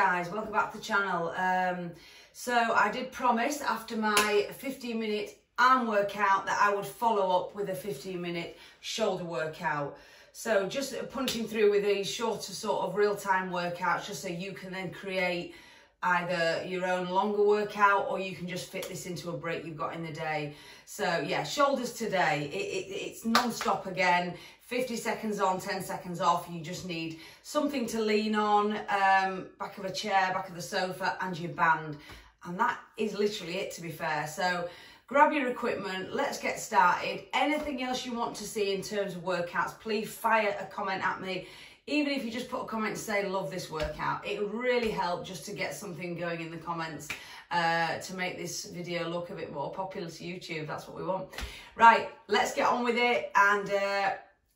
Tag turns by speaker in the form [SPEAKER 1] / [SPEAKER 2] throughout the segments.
[SPEAKER 1] guys, welcome back to the channel. Um, so I did promise after my 15 minute arm workout that I would follow up with a 15 minute shoulder workout. So just punching through with these shorter sort of real time workouts just so you can then create either your own longer workout or you can just fit this into a break you've got in the day. So yeah, shoulders today, it, it, it's non-stop again. 50 seconds on, 10 seconds off. You just need something to lean on, um, back of a chair, back of the sofa and your band. And that is literally it to be fair. So grab your equipment, let's get started. Anything else you want to see in terms of workouts, please fire a comment at me. Even if you just put a comment and say, love this workout, it would really help just to get something going in the comments uh, to make this video look a bit more popular to YouTube. That's what we want. Right, let's get on with it and uh,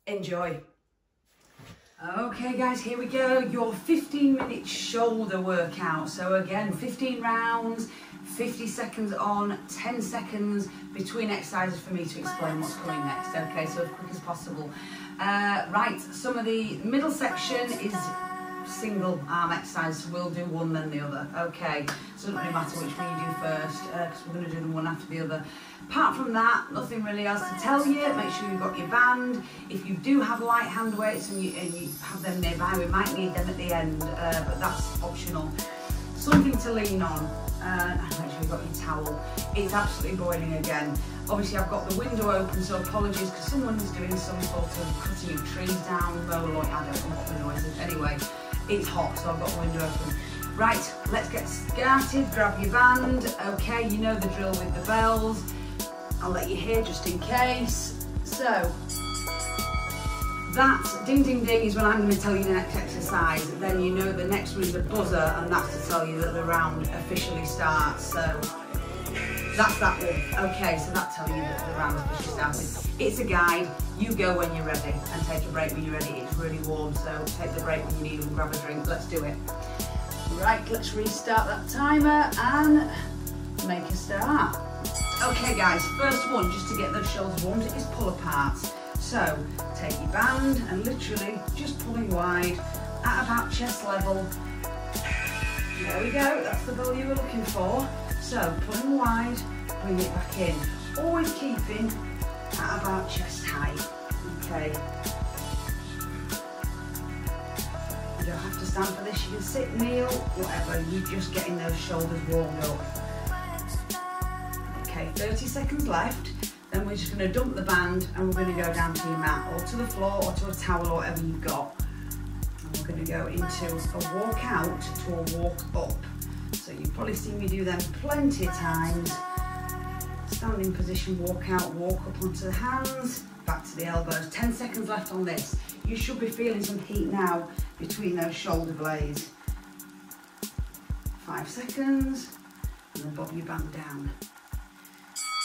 [SPEAKER 1] enjoy. Okay guys, here we go. Your 15 minute shoulder workout. So again, 15 rounds, 50 seconds on, 10 seconds between exercises for me to explain what's coming next. Okay, so as quick as possible. Uh, right, some of the middle section is single arm exercise. We'll do one then the other. Okay, so it doesn't really matter which one you do first because uh, we're going to do them one after the other. Apart from that, nothing really else to tell you. Make sure you've got your band. If you do have light hand weights and you, and you have them nearby, we might need them at the end, uh, but that's optional. Something to lean on. Uh, and make sure you've got your towel. It's absolutely boiling again. Obviously I've got the window open, so apologies because someone is doing some sort of cutting of trees down, mower, I don't know what the noise is. Anyway, it's hot, so I've got the window open. Right, let's get started. Grab your band. Okay, you know the drill with the bells. I'll let you hear just in case. So, that ding ding ding is when I'm going to tell you the next exercise. Then you know the next one is the buzzer, and that's to tell you that the round officially starts. So, that's that one. Okay, so that tells you that the round officially started. It's a guide. You go when you're ready and take a break when you're ready. It's really warm, so take the break when you need and grab a drink. Let's do it. Right, let's restart that timer and make a start. Okay guys, first one, just to get those shoulders warmed, is pull apart. So, take your band and literally just pulling wide at about chest level. There we go, that's the ball you were looking for. So, pulling wide, bring it back in. Always keeping at about chest height. Okay. Stand for this, you can sit, kneel, whatever, you're just getting those shoulders warmed up. Okay, 30 seconds left. Then we're just going to dump the band and we're going to go down to your mat or to the floor or to a towel or whatever you've got. And we're going to go into a walk out to a walk up. So you've probably seen me do them plenty of times standing position, walk out, walk up onto the hands, back to the elbows. 10 seconds left on this. You should be feeling some heat now between those shoulder blades. Five seconds, and then bob your band down.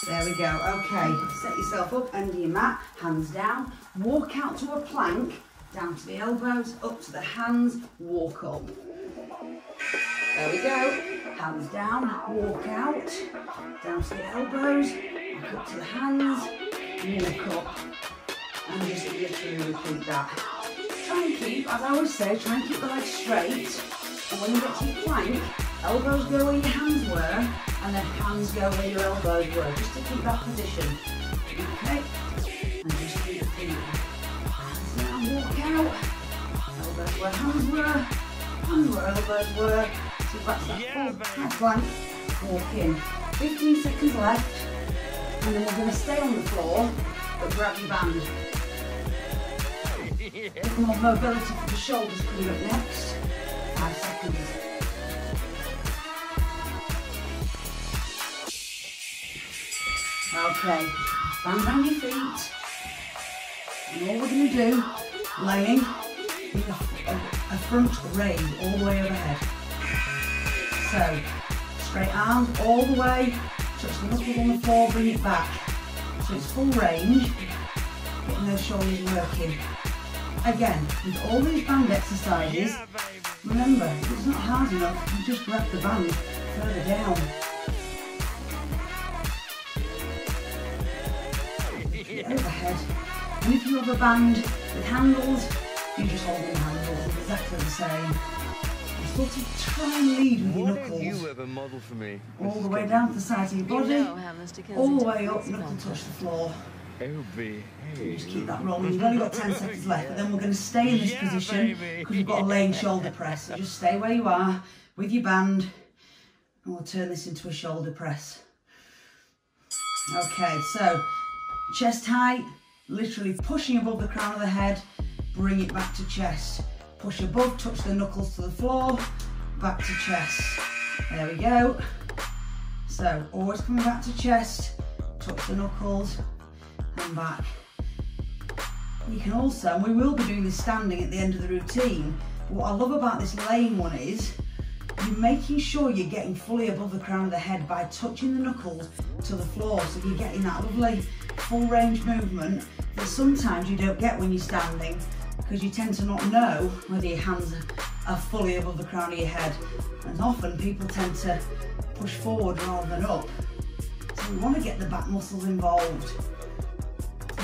[SPEAKER 1] There we go, okay. Set yourself up under your mat, hands down. Walk out to a plank, down to the elbows, up to the hands, walk up. There we go hands down, walk out, down to the elbows, up to the hands, walk up, and just literally repeat that. Try and keep, as I always say, try and keep the legs straight, and when you get to your plank, elbows go where your hands were, and then hands go where your elbows were, just to keep that position. Okay, and just keep repeating. Hands down, walk out, elbows where hands were, hands where elbows were, so that's that yeah, full plank, walk in. 15 seconds left, and then we're going to stay on the floor, but grab your band. Yeah. more mobility for the shoulders coming up next. Five seconds. Okay, stand on your feet. And all we're going to do, laying a, a, uh, a front raise all the way overhead. So, straight arms all the way, touch the knuckles on the floor, bring it back. So it's full range, getting those shoulders working. Again, with all these band exercises, remember, if it's not hard enough, you just grab the band further down. Overhead. And if you have a band with handles, you just hold the handles, exactly the same. sort of try and lead with your knuckles.
[SPEAKER 2] you ever model for me?
[SPEAKER 1] All the way down to the sides of your body.
[SPEAKER 3] You know
[SPEAKER 1] all the way up,
[SPEAKER 3] feels
[SPEAKER 1] knuckle touch the floor. Just keep that rolling. You've only got 10 seconds left, but then we're going to stay in this
[SPEAKER 2] Yeah,
[SPEAKER 1] position because we've got a laying shoulder press. So just stay where you are with your band and we'll turn this into a shoulder press. Okay, so chest height, literally pushing above the crown of the head, bring it back to chest. Push above, touch the knuckles to the floor, back to chest. There we go. So always coming back to chest, touch the knuckles back. You can also, and we will be doing this standing at the end of the routine, what I love about this laying one is you're making sure you're getting fully above the crown of the head by touching the knuckles to the floor. So you're getting that lovely full range movement that sometimes you don't get when you're standing because you tend to not know whether your hands are fully above the crown of your head. And often people tend to push forward rather than up. So we want to get the back muscles involved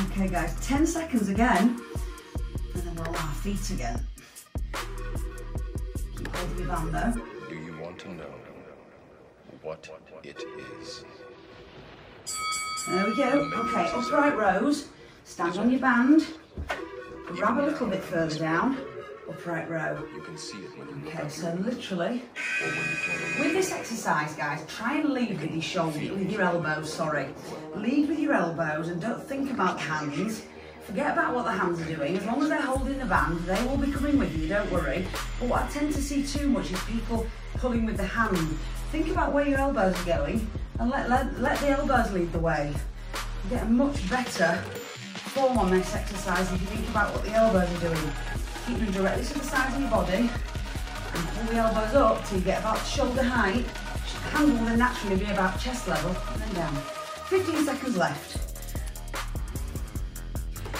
[SPEAKER 1] okay guys 10 seconds again and then we're on our feet again keep hold of your band though
[SPEAKER 4] Do you want to know what it is?
[SPEAKER 1] There we go. Okay, upright rows. Stand on your band. Grab a little bit further down. Upright row.
[SPEAKER 4] You can see it when you look
[SPEAKER 1] Okay, so literally,
[SPEAKER 4] or when you turn
[SPEAKER 1] with this exercise, guys, try and lead with your shoulders, with your elbows, sorry. Lead with your elbows and don't think about the hands. Forget about what the hands are doing. As long as they're holding the band, they will be coming with you, don't worry. But what I tend to see too much is people pulling with the hand. Think about where your elbows are going and let, let, let the elbows lead the way. You get a much better form on this exercise if you think about what the elbows are doing. Keep them directly to the sides of your body and pull the elbows up till you get about shoulder height. Hand will naturally be about chest level and then down. 15 seconds left.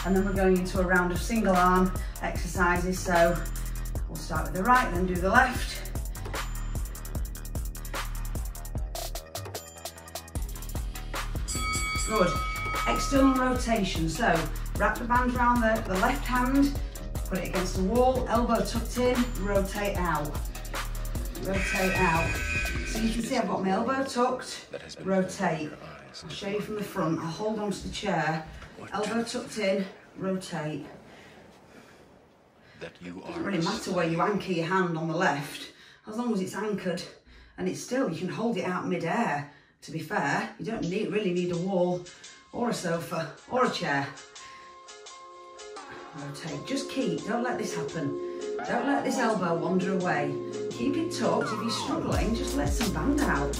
[SPEAKER 1] And then we're going into a round of single arm exercises. So we'll start with the right, then do the left. Good. External rotation. So wrap the band around the, the left hand, put it against the wall, elbow tucked in, rotate out. Rotate out. So you can see I've got my elbow tucked,
[SPEAKER 4] that has been
[SPEAKER 1] rotate. I'll show you from the front. I'll hold onto the chair, elbow tucked in, rotate.
[SPEAKER 4] That you are
[SPEAKER 1] Doesn't really matter where you anchor your hand on the left, as long as it's anchored and it's still, you can hold it out mid-air. To be fair, you don't need, really need a wall or a sofa or a chair. Rotate, just keep, don't let this happen. Don't let this elbow wander away. Keep it tucked. If you're struggling, just let some band out.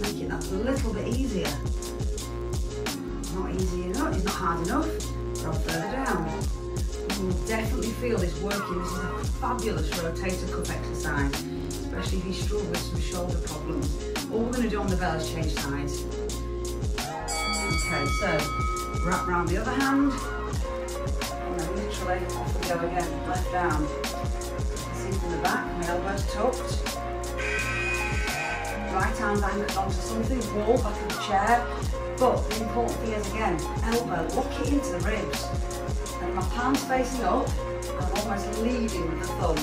[SPEAKER 1] Make it that little bit easier. Not easy enough, it's not hard enough. Drop further down. You will definitely feel this working. This is a fabulous rotator cuff exercise, especially if you struggle with some shoulder problems. All we're going to do on the bell is change sides. Okay, so wrap round the other hand, literally off we go again, left down. See from the back, my elbows tucked. Right hand anchored onto something, wall, back of the chair. But the important thing is again, elbow, lock it into the ribs. And my palms facing up, I'm almost leading with the thumb.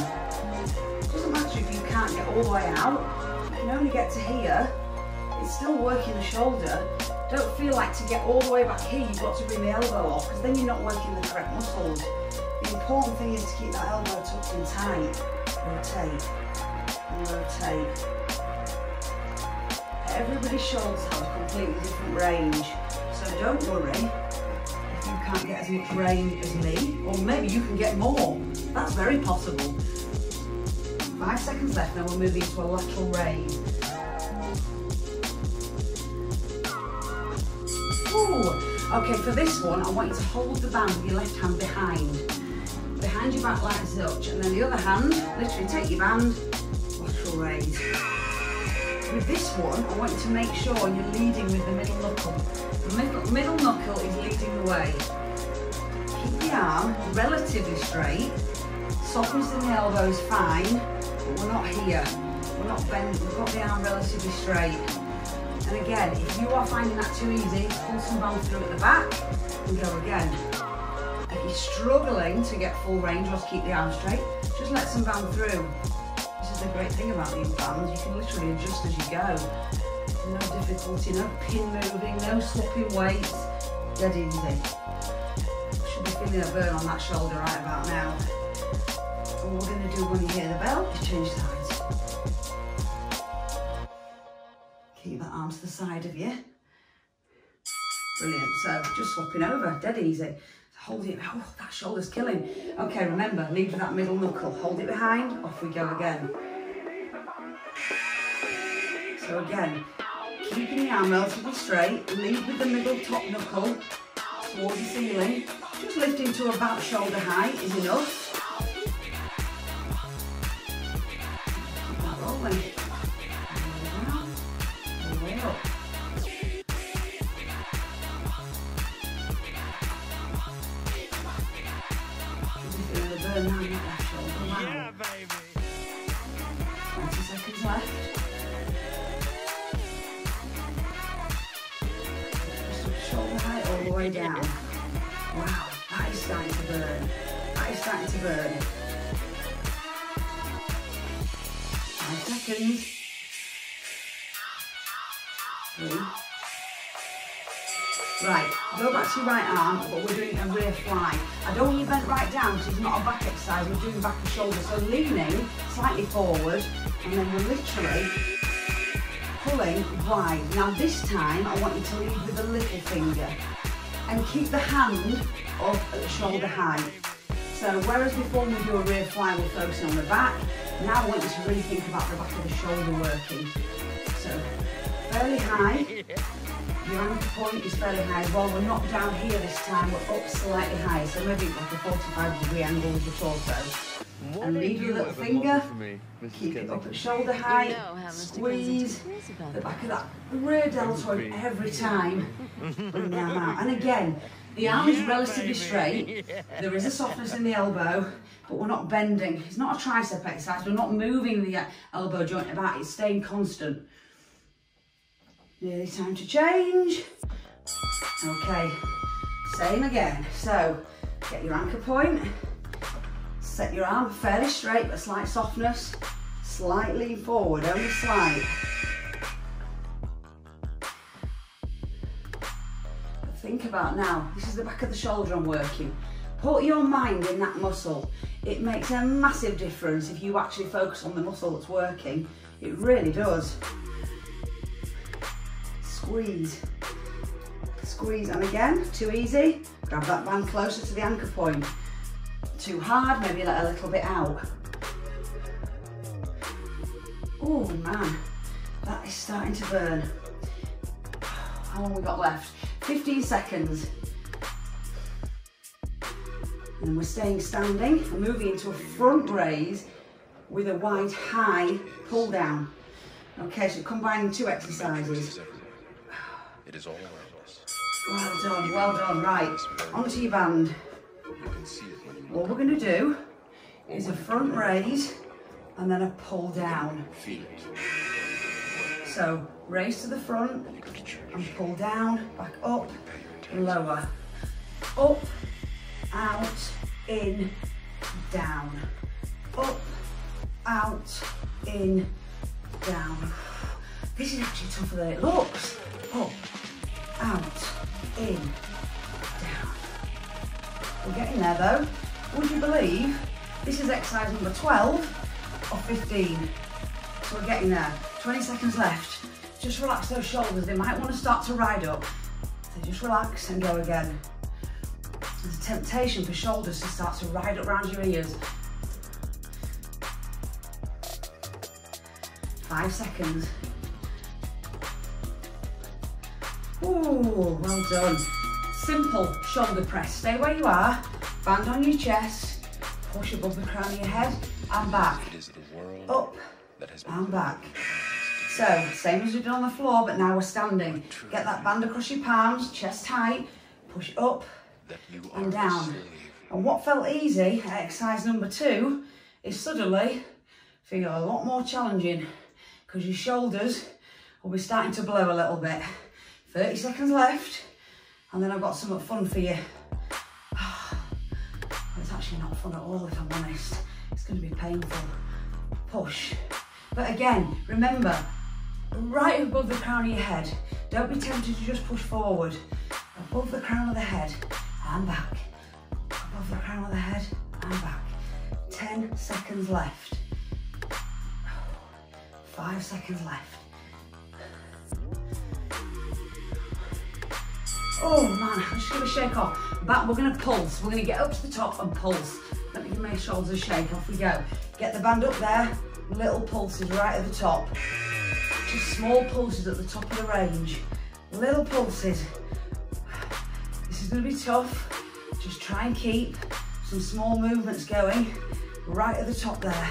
[SPEAKER 1] Doesn't matter if you can't get all the way out, you can only get to here. It's still working the shoulder. Don't feel like to get all the way back here, you've got to bring the elbow off, because then you're not working the correct muscles. Important thing is to keep that elbow tucked in tight. Rotate and rotate. Everybody's shoulders have a completely different range, so don't worry if you can't get as much range as me, or maybe you can get more. That's very possible. Five seconds left, then we'll move into a lateral raise. Ooh. Okay, for this one, I want you to hold the band with your left hand behind. Behind your back like such, and then the other hand, literally take your band, lateral raise. With this one, I want you to make sure you're leading with the middle knuckle. The middle, middle knuckle is leading the way. Keep the arm relatively straight. Softness in the elbow is fine, but we're not here. We're not bent, we've got the arm relatively straight. And again, if you are finding that too easy, pull some band through at the back and go again. Struggling to get full range or to keep the arm straight, just let some band through. This is the great thing about these bands. You can literally adjust as you go. No difficulty, no pin moving, no swapping weights. Dead easy. Should be feeling a burn on that shoulder right about now. All we're going to do when you hear the bell is change sides. Keep that arm to the side of you. Brilliant. So just swapping over, dead easy. Hold it. Oh, that shoulder's killing. Okay, remember, lead with that middle knuckle. Hold it behind. Off we go again. So again, keeping the arm relatively straight. Lead with the middle top knuckle towards the ceiling. Just lifting to about shoulder height is enough. Starting to burn. Five seconds. Three. Right, go back to your right arm, but we're doing a rear fly. I don't want you bent right down because it's not a back exercise, we're doing back and shoulder. So leaning slightly forward, and then we're literally pulling wide. Now this time, I want you to lead with the little finger and keep the hand up at the shoulder height. So whereas before we do a rear fly, we're focusing on the back, now I want you to really think about the back of the shoulder working. So fairly high, your anchor point is fairly high as well. We're not down here this time, we're up slightly higher, so maybe like a 45 degree angle with the torso.
[SPEAKER 2] What
[SPEAKER 1] And
[SPEAKER 2] made
[SPEAKER 1] lead your
[SPEAKER 2] a
[SPEAKER 1] little
[SPEAKER 2] bit of a
[SPEAKER 1] finger,
[SPEAKER 2] me, Mrs.
[SPEAKER 1] keep it up at shoulder
[SPEAKER 3] You
[SPEAKER 1] height,
[SPEAKER 3] know
[SPEAKER 1] squeeze
[SPEAKER 3] Kensington feels about
[SPEAKER 1] the back of that rear deltoid every time. Bring the arm out. And again, the arm is relatively straight. There is a softness in the elbow, but we're not bending. It's not a tricep exercise. We're not moving the uh, elbow joint about. It's staying constant. Nearly time to change. Okay, same again. So, get your anchor point. Set your arm fairly straight, but slight softness. Slight lean forward, only slight. About now, this is the back of the shoulder I'm working. Put your mind in that muscle. It makes a massive difference if you actually focus on the muscle that's working. It really does. Squeeze. Squeeze, and again, too easy. Grab that band closer to the anchor point. Too hard, maybe let a little bit out. Oh man, that is starting to burn. How long we got left? 15 seconds. And we're staying standing and moving into a front raise with a wide high pull down. Okay, so combining two exercises.
[SPEAKER 4] It is all around us.
[SPEAKER 1] Well done, well done. Right, onto your band.
[SPEAKER 4] You can see it when you
[SPEAKER 1] What we're going to do is a front raise and then a pull down. So raise to the front and pull down, back up, lower, up, out, in, down, up, out, in, down. This is actually tougher than it looks. Up, out, in, down. We're getting there though. Would you believe this is exercise number 12 or 15? So we're getting there. 20 seconds left. Just relax those shoulders. They might want to start to ride up. So just relax and go again. There's a temptation for shoulders to start to ride up around your ears. Five seconds. Ooh, well done. Simple shoulder press. Stay where you are. Band on your chest. Push above the crown of your head and back.
[SPEAKER 4] It is the world
[SPEAKER 1] Up
[SPEAKER 4] that has been
[SPEAKER 1] and back. So, same as we did on the floor, but now we're standing. Get that band across your palms, chest tight, push up
[SPEAKER 4] that you are
[SPEAKER 1] and down. And what felt easy exercise number two is suddenly feel a lot more challenging because your shoulders will be starting to blow a little bit. 30 seconds left, and then I've got some fun for you. It's actually not fun at all, if I'm honest. It's going to be painful. push. But again, remember, right above the crown of your head. Don't be tempted to just push forward. Above the crown of the head and back. Above the crown of the head and back. 10 seconds left. Five seconds left. Oh man, I'm just gonna shake off. Back, we're gonna pulse. We're gonna get up to the top and pulse. Let me give my shoulders a shake, off we go. Get the band up there, little pulses right at the top. Just small pulses at the top of the range. Little pulses. This is gonna be tough. Just try and keep some small movements going right at the top there.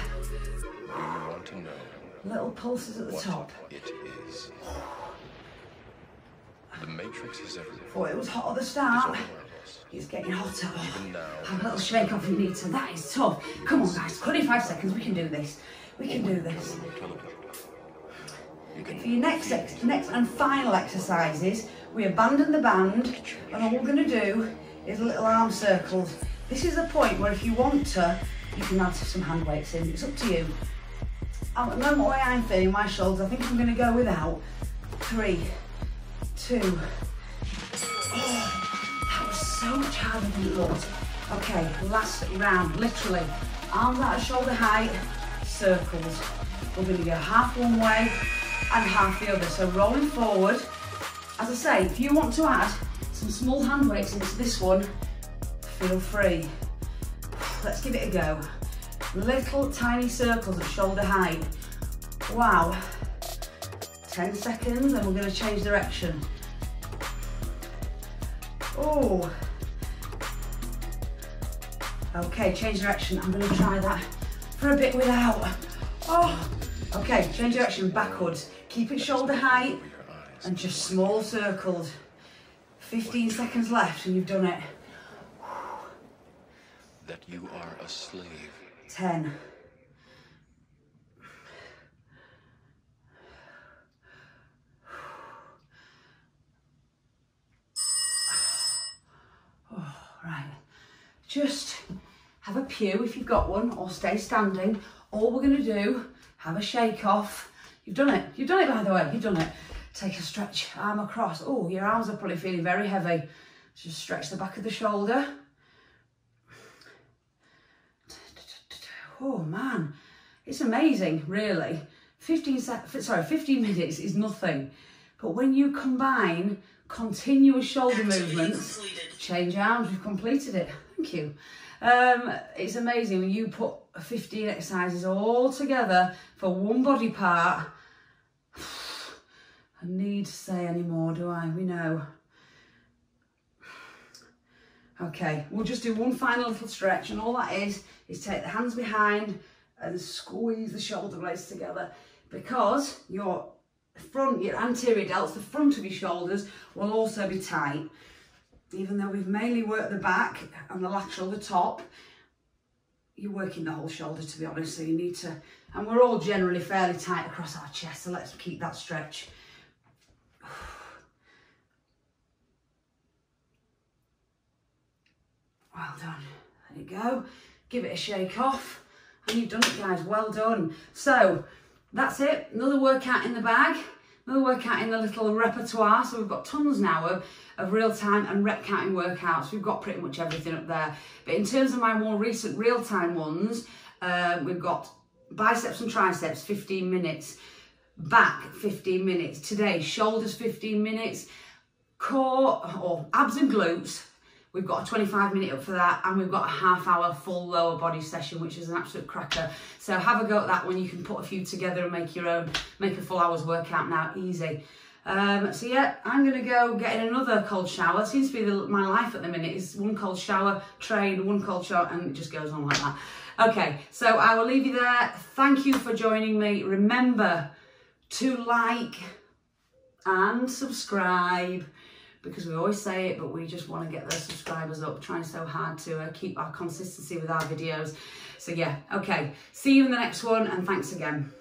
[SPEAKER 4] To know
[SPEAKER 1] Little pulses at the top.
[SPEAKER 4] it is? The Matrix is everywhere.
[SPEAKER 1] Oh, it was hot at the start.
[SPEAKER 4] all around us.
[SPEAKER 1] It's getting hotter.
[SPEAKER 4] Even now.
[SPEAKER 1] Have a little shake off if you need to. That is tough. Come on, guys. 25 seconds. We can do this. We can do this. For your next, ex- next and final exercises, we abandon the band, and all we're going to do is little arm circles. This is the point where if you want to, you can add some hand weights in. It's up to you. At the moment, the way I'm feeling my shoulders, I think I'm going to go without. Three, two. Oh, that was so much harder than it looked. Okay, last round, literally. Arms out of shoulder height, circles. We're going to go half one way and half the other. So rolling forward. As I say, if you want to add some small hand weights into this one, feel free. Let's give it a go. Little tiny circles of shoulder height. Wow. 10 seconds and we're going to change direction. Oh. Okay, change direction. I'm going to try that for a bit without. Oh. Okay, change direction backwards. Keep it shoulder height
[SPEAKER 4] over your eyes.
[SPEAKER 1] and just small circles. 15 seconds left and you've done it.
[SPEAKER 4] That you are a slave.
[SPEAKER 1] 10. Oh, right. Just have a pew if you've got one or stay standing. All we're going to do, have a shake off. You've done it. You've done it, by the way. You've done it. Take a stretch, arm across. Oh, your arms are probably feeling very heavy. Just stretch the back of the shoulder. Oh man, it's amazing, really. 15 sec- sorry, 15 minutes is nothing. But when you combine continuous shoulder movements, change arms, we've completed it. Thank you. Um, it's amazing when you put 15 exercises all together for one body part. Need to say any more, do I? We know. Okay, we'll just do one final little stretch and all that is, is take the hands behind and squeeze the shoulder blades together because your front, your anterior delts, the front of your shoulders will also be tight. Even though we've mainly worked the back and the lateral, the top, you're working the whole shoulder to be honest, so you need to, and we're all generally fairly tight across our chest, so let's keep that stretch. Well done. There you go. Give it a shake off. And you've done it, guys. Well done. So, that's it. Another workout in the bag. Another workout in the little repertoire. So we've got tons now of, of real-time and rep counting workouts. We've got pretty much everything up there. But in terms of my more recent real-time ones, uh, we've got biceps and triceps, 15 minutes. Back, 15 minutes. Today, shoulders, 15 minutes. Core, or abs and glutes, We've got a 25 minute up for that and we've got a half hour full lower body session, which is an absolute cracker. So have a go at that one. You can put a few together and make your own, make a full hour's workout now, easy. Um, so yeah, I'm gonna go get in another cold shower. It seems to be the, my life at the minute is one cold shower, train, one cold shower, and it just goes on like that. Okay, so I will leave you there. Thank you for joining me. Remember to like and subscribe because we always say it, but we just want to get those subscribers up, trying so hard to uh, keep our consistency with our videos. So yeah, okay. See you in the next one, and thanks again.